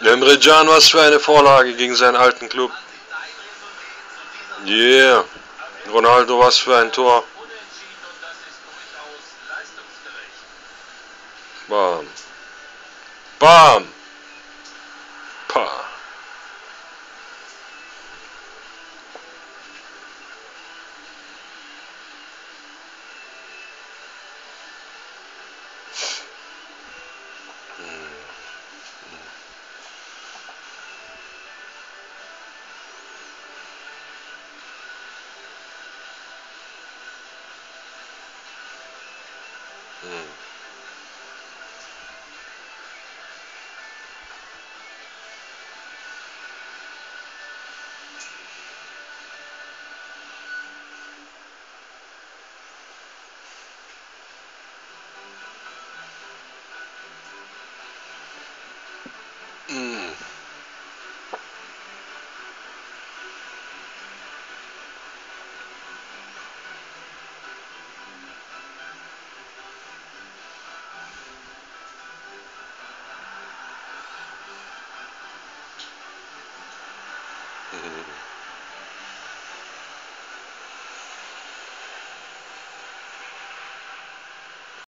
Emre Can, was für eine Vorlage gegen seinen alten Club. Yeah. Ronaldo, was für ein Tor. Bam. Bam. Pa. Mm. Mm. Mm-hmm.